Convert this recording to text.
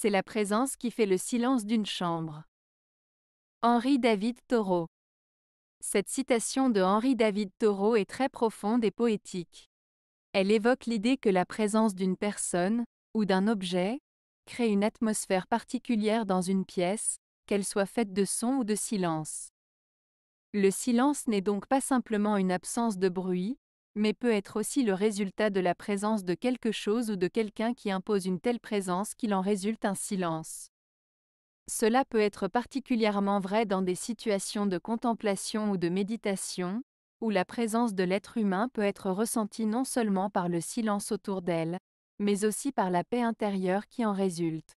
c'est la présence qui fait le silence d'une chambre. Henri David Thoreau. Cette citation de Henri David Thoreau est très profonde et poétique. Elle évoque l'idée que la présence d'une personne, ou d'un objet, crée une atmosphère particulière dans une pièce, qu'elle soit faite de son ou de silence. Le silence n'est donc pas simplement une absence de bruit, mais peut être aussi le résultat de la présence de quelque chose ou de quelqu'un qui impose une telle présence qu'il en résulte un silence. Cela peut être particulièrement vrai dans des situations de contemplation ou de méditation, où la présence de l'être humain peut être ressentie non seulement par le silence autour d'elle, mais aussi par la paix intérieure qui en résulte.